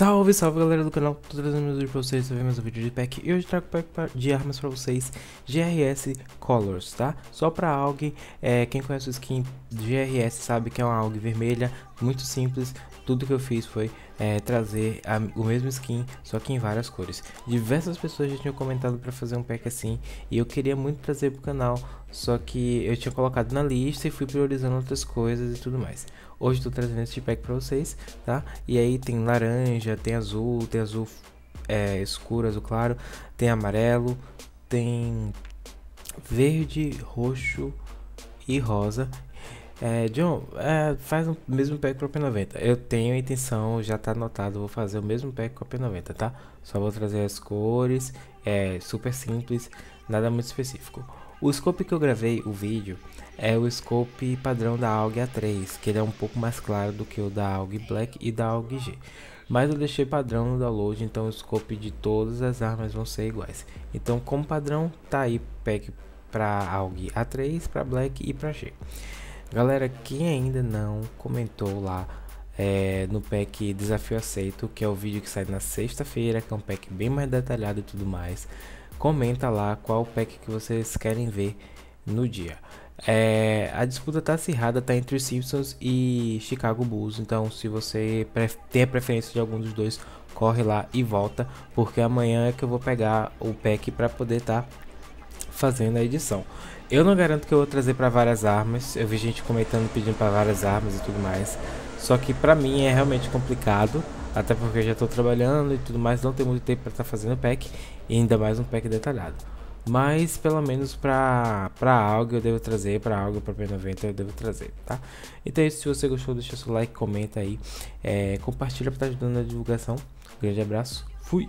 Salve, salve galera do canal, tô trazendo mais vídeo pra vocês, ver mais um vídeo de pack E hoje trago pack de armas pra vocês, GRS Colors, tá? Só pra AUG, é, quem conhece o skin GRS sabe que é uma AUG vermelha, muito simples Tudo que eu fiz foi é, trazer a, o mesmo skin, só que em várias cores Diversas pessoas já tinham comentado pra fazer um pack assim E eu queria muito trazer pro canal, só que eu tinha colocado na lista e fui priorizando outras coisas e tudo mais Hoje estou trazendo esse pack para vocês, tá? E aí tem laranja, tem azul, tem azul é, escuro, azul claro, tem amarelo, tem verde, roxo e rosa. É, John, é, faz o mesmo pack para o P90. Eu tenho a intenção, já está anotado, vou fazer o mesmo pack com a P90, tá? Só vou trazer as cores, é super simples, nada muito específico. O scope que eu gravei o vídeo é o scope padrão da AUG A3, que ele é um pouco mais claro do que o da AUG Black e da AUG G. Mas eu deixei padrão no download, então o scope de todas as armas vão ser iguais. Então como padrão, tá aí pack para AUG A3, para Black e para G. Galera, quem ainda não comentou lá é, no pack Desafio Aceito, que é o vídeo que sai na sexta-feira, que é um pack bem mais detalhado e tudo mais comenta lá qual pack que vocês querem ver no dia. É, a disputa tá acirrada, tá entre os Simpsons e Chicago Bulls. Então, se você tem a preferência de algum dos dois, corre lá e volta, porque amanhã é que eu vou pegar o pack para poder estar tá fazendo a edição. Eu não garanto que eu vou trazer para várias armas. Eu vi gente comentando pedindo para várias armas e tudo mais. Só que para mim é realmente complicado até porque eu já estou trabalhando e tudo mais, não tem muito tempo para estar tá fazendo pack, e ainda mais um pack detalhado. Mas pelo menos para para algo eu devo trazer, para algo para P90 eu devo trazer, tá? Então é isso, se você gostou, deixa seu like, comenta aí, é, compartilha para estar tá ajudando na divulgação. Um grande abraço, fui!